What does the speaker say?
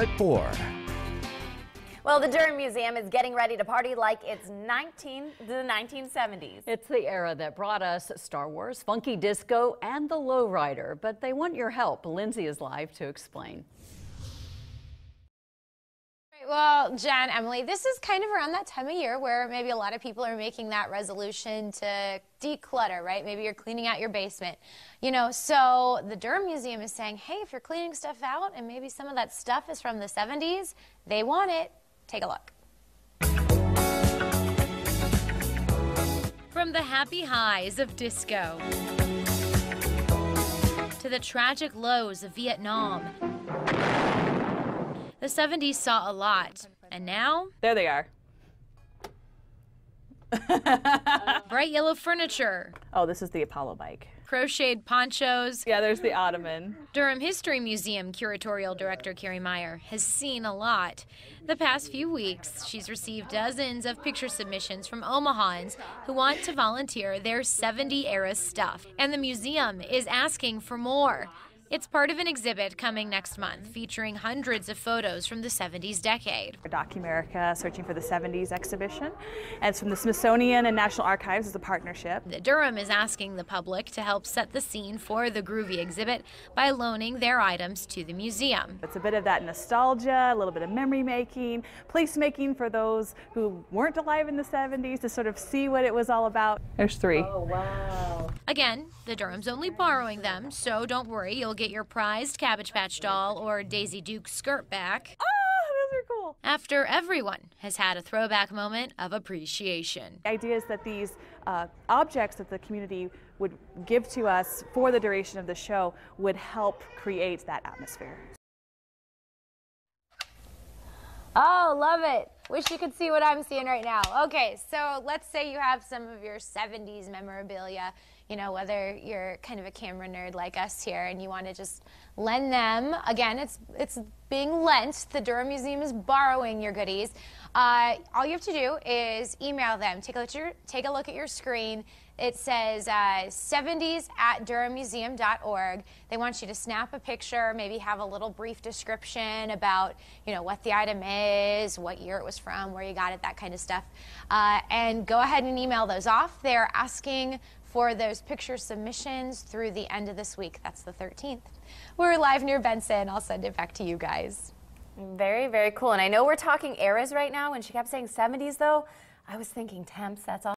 at 4. Well, the Durham Museum is getting ready to party like it's 19 the 1970s. It's the era that brought us Star Wars, funky disco, and the lowrider. But they want your help. Lindsay is live to explain. Well, Jen, Emily, this is kind of around that time of year where maybe a lot of people are making that resolution to declutter, right? Maybe you're cleaning out your basement. You know, so the Durham Museum is saying, hey, if you're cleaning stuff out and maybe some of that stuff is from the 70s, they want it. Take a look. From the happy highs of disco to the tragic lows of Vietnam, the 70s saw a lot. And now? There they are. Bright yellow furniture. Oh, this is the Apollo bike. Crocheted ponchos. Yeah, there's the ottoman. Durham History Museum curatorial director Carrie Meyer has seen a lot. The past few weeks, she's received dozens of picture submissions from Omahans who want to volunteer their 70 era stuff. And the museum is asking for more. It's part of an exhibit coming next month featuring hundreds of photos from the 70s decade. Documerica Searching for the 70s exhibition. And it's from the Smithsonian and National Archives as a partnership. The Durham is asking the public to help set the scene for the Groovy exhibit by loaning their items to the museum. It's a bit of that nostalgia, a little bit of memory making, place making for those who weren't alive in the 70s to sort of see what it was all about. There's three. Oh, wow. Again, the Durham's only borrowing them, so don't worry, you'll get your prized Cabbage Patch doll or Daisy Duke skirt back. Oh, those are cool. After everyone has had a throwback moment of appreciation. The idea is that these uh, objects that the community would give to us for the duration of the show would help create that atmosphere. Oh, love it. Wish you could see what I'm seeing right now. Okay, so let's say you have some of your 70s memorabilia, you know, whether you're kind of a camera nerd like us here and you want to just lend them. Again, it's it's being lent. The Durham Museum is borrowing your goodies. Uh, all you have to do is email them. Take a look at your, take a look at your screen. It says uh, 70s at durhammuseum.org. They want you to snap a picture, maybe have a little brief description about, you know, what the item is, what year it from, where you got it, that kind of stuff. Uh, and go ahead and email those off. They're asking for those picture submissions through the end of this week. That's the 13th. We're live near Benson. I'll send it back to you guys. Very, very cool. And I know we're talking eras right now. When she kept saying 70s, though, I was thinking temps. That's all.